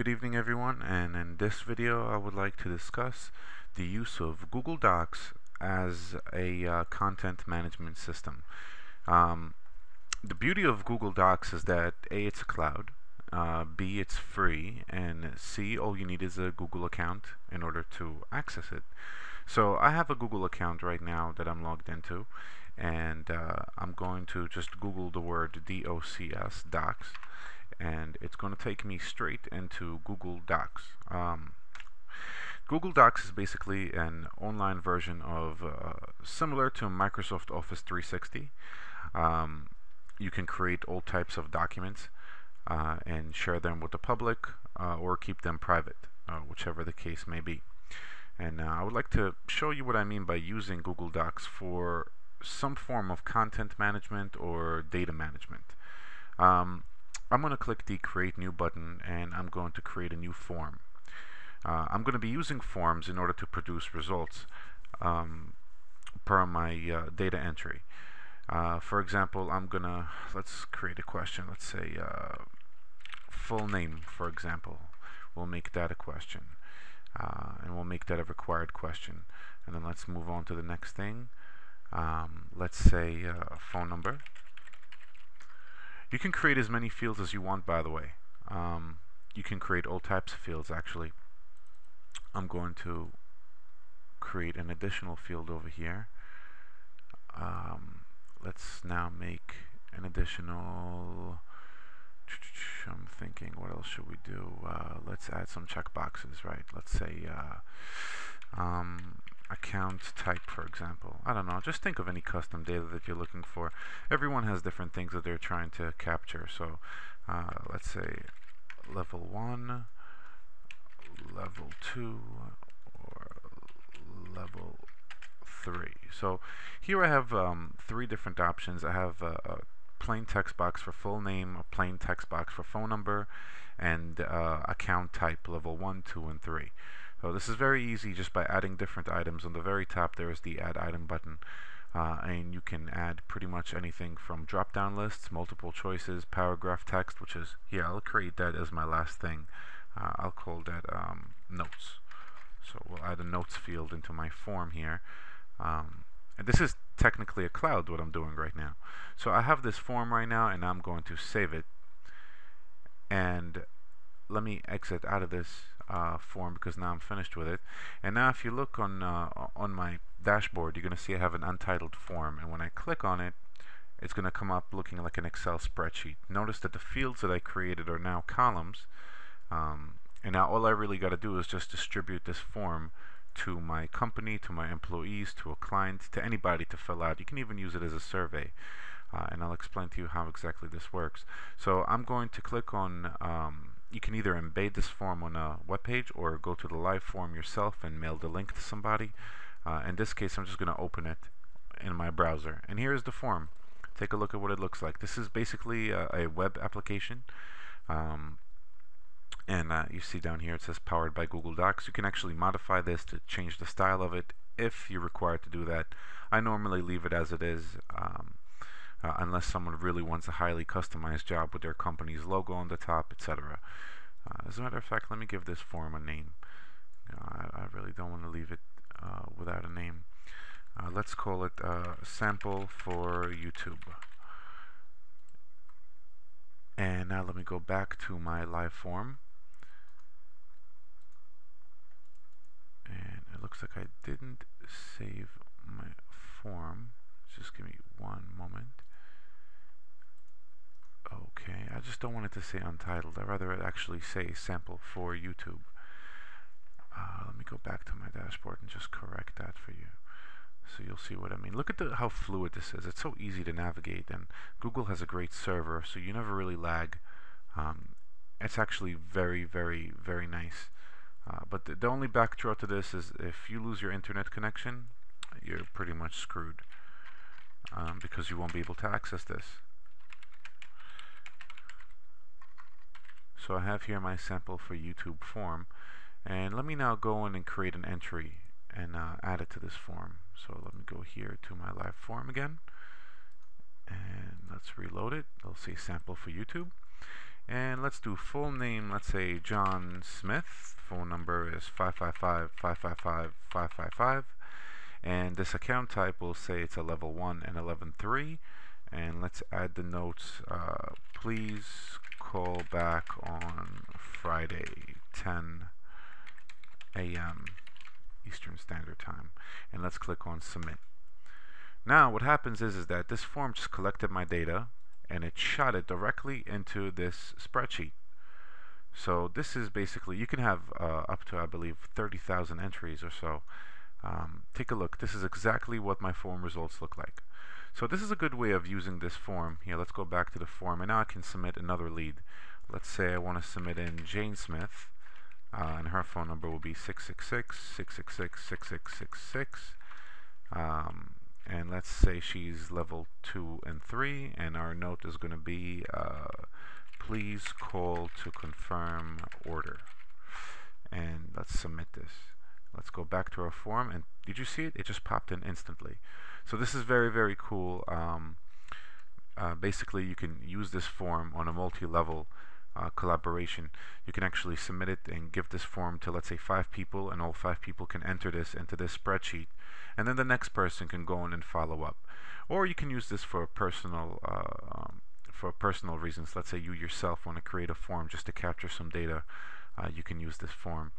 Good evening everyone and in this video I would like to discuss the use of Google Docs as a uh, content management system. Um, the beauty of Google Docs is that A it's a cloud, uh, B it's free, and C all you need is a Google account in order to access it. So I have a Google account right now that I'm logged into and uh, I'm going to just Google the word DOCS, Docs and it's going to take me straight into Google Docs. Um, Google Docs is basically an online version of uh, similar to Microsoft Office 360. Um, you can create all types of documents uh, and share them with the public uh, or keep them private, uh, whichever the case may be. And uh, I would like to show you what I mean by using Google Docs for some form of content management or data management. Um, I'm going to click the create new button and I'm going to create a new form. Uh, I'm going to be using forms in order to produce results um, per my uh, data entry. Uh, for example, I'm going to, let's create a question. Let's say uh, full name, for example. We'll make that a question. Uh, and we'll make that a required question. And then let's move on to the next thing. Um, let's say uh, phone number. You can create as many fields as you want, by the way. Um, you can create all types of fields, actually. I'm going to create an additional field over here. Um, let's now make an additional... I'm thinking, what else should we do? Uh, let's add some checkboxes, right? Let's say uh, um, account type, for example. I don't know, just think of any custom data that you're looking for. Everyone has different things that they're trying to capture. So uh, let's say level 1, level 2, or level 3. So here I have um, three different options. I have a, a, plain text box for full name, a plain text box for phone number, and uh, account type level 1, 2, and 3. So this is very easy just by adding different items. On the very top there is the add item button. Uh, and you can add pretty much anything from drop-down lists, multiple choices, paragraph text, which is, yeah, I'll create that as my last thing. Uh, I'll call that um, notes. So we'll add a notes field into my form here. Um, and this is technically a cloud, what I'm doing right now. So I have this form right now, and I'm going to save it. And let me exit out of this uh, form because now I'm finished with it. And now if you look on uh, on my dashboard, you're going to see I have an untitled form. And when I click on it, it's going to come up looking like an Excel spreadsheet. Notice that the fields that I created are now columns. Um, and now all I really got to do is just distribute this form to my company, to my employees, to a client, to anybody to fill out. You can even use it as a survey. Uh, and I'll explain to you how exactly this works. So I'm going to click on um, you can either embed this form on a web page or go to the live form yourself and mail the link to somebody. Uh, in this case, I'm just going to open it in my browser. And here is the form. Take a look at what it looks like. This is basically a, a web application. Um, and uh, you see down here it says powered by Google Docs. You can actually modify this to change the style of it if you're required to do that. I normally leave it as it is. Um, uh, unless someone really wants a highly customized job with their company's logo on the top, etc. Uh, as a matter of fact, let me give this form a name. You know, I, I, really don't want to leave it uh, without a name. Uh, let's call it uh, sample for YouTube. And now let me go back to my live form. And it looks like I didn't save my form. Just give me one moment. I just don't want it to say untitled. I'd rather it actually say sample for YouTube. Uh, let me go back to my dashboard and just correct that for you. So you'll see what I mean. Look at the, how fluid this is. It's so easy to navigate and Google has a great server so you never really lag. Um, it's actually very, very, very nice. Uh, but the, the only backdraw to this is if you lose your internet connection, you're pretty much screwed um, because you won't be able to access this. So I have here my sample for YouTube form. And let me now go in and create an entry and uh, add it to this form. So let me go here to my live form again. And let's reload it. It'll say sample for YouTube. And let's do full name. Let's say John Smith. Phone number is 555-555-555 and this account type will say it's a level 1 and a level 3 and let's add the notes uh, please call back on Friday 10 a.m. Eastern Standard Time and let's click on submit now what happens is, is that this form just collected my data and it shot it directly into this spreadsheet so this is basically you can have uh, up to I believe 30,000 entries or so um, take a look this is exactly what my form results look like so this is a good way of using this form. Here, let's go back to the form, and now I can submit another lead. Let's say I want to submit in Jane Smith, uh, and her phone number will be 666-666-6666. Um, and let's say she's level 2 and 3, and our note is going to be, uh, please call to confirm order. And let's submit this. Let's go back to our form, and did you see it? It just popped in instantly. So this is very, very cool. Um, uh, basically, you can use this form on a multi-level uh, collaboration. You can actually submit it and give this form to, let's say, five people, and all five people can enter this into this spreadsheet. And then the next person can go in and follow up. Or you can use this for personal uh, um, for personal reasons. Let's say you yourself want to create a form just to capture some data uh, you can use this form.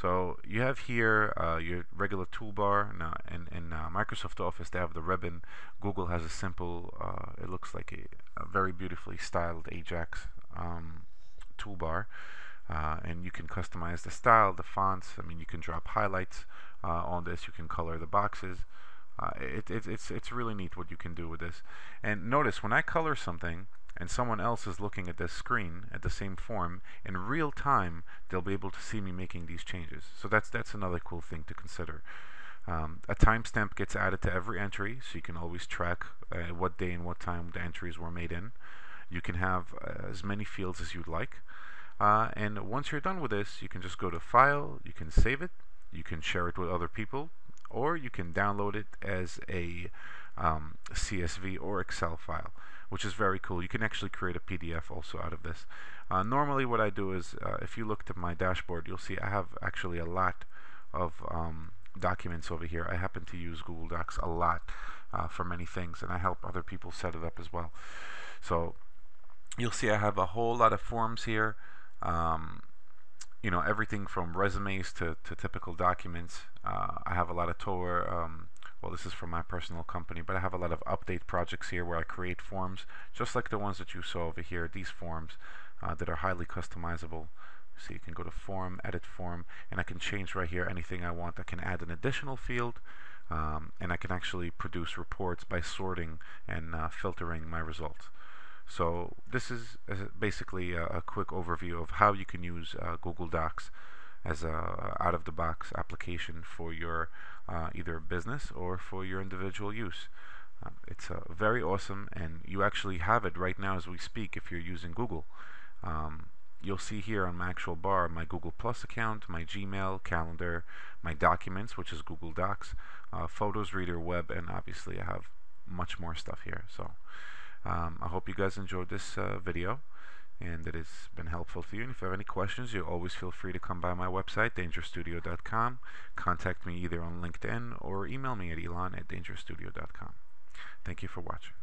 So you have here uh, your regular toolbar. Now, in, in uh, Microsoft Office, they have the ribbon. Google has a simple, uh, it looks like a, a, very beautifully styled Ajax um, toolbar. Uh, and you can customize the style, the fonts. I mean, you can drop highlights uh, on this. You can color the boxes. It, it, it's, it's really neat what you can do with this. And notice, when I color something, and someone else is looking at this screen at the same form, in real time they'll be able to see me making these changes. So that's that's another cool thing to consider. Um, a timestamp gets added to every entry, so you can always track uh, what day and what time the entries were made in. You can have uh, as many fields as you'd like. Uh, and once you're done with this, you can just go to File, you can save it, you can share it with other people, or you can download it as a um, CSV or Excel file which is very cool. You can actually create a PDF also out of this. Uh, normally what I do is, uh, if you look at my dashboard, you'll see I have actually a lot of um, documents over here. I happen to use Google Docs a lot uh, for many things, and I help other people set it up as well. So you'll see I have a whole lot of forms here. Um, you know, everything from resumes to, to typical documents. Uh, I have a lot of tour um, well this is from my personal company but I have a lot of update projects here where I create forms just like the ones that you saw over here these forms uh, that are highly customizable. So you can go to form edit form and I can change right here anything I want. I can add an additional field um, and I can actually produce reports by sorting and uh, filtering my results. So this is basically a, a, quick overview of how you can use uh, Google Docs as a out-of-the-box application for your uh, either business or for your individual use. Um, it's uh, very awesome and you actually have it right now as we speak if you're using Google. Um, you'll see here on my actual bar my Google Plus account, my Gmail, calendar, my documents which is Google Docs, uh, Photos, Reader, Web, and obviously I have much more stuff here. So um, I hope you guys enjoyed this uh, video and that it's been helpful for you. And if you have any questions, you always feel free to come by my website, dangerstudio.com. Contact me either on LinkedIn or email me at ilan at dangerstudio.com. Thank you for watching.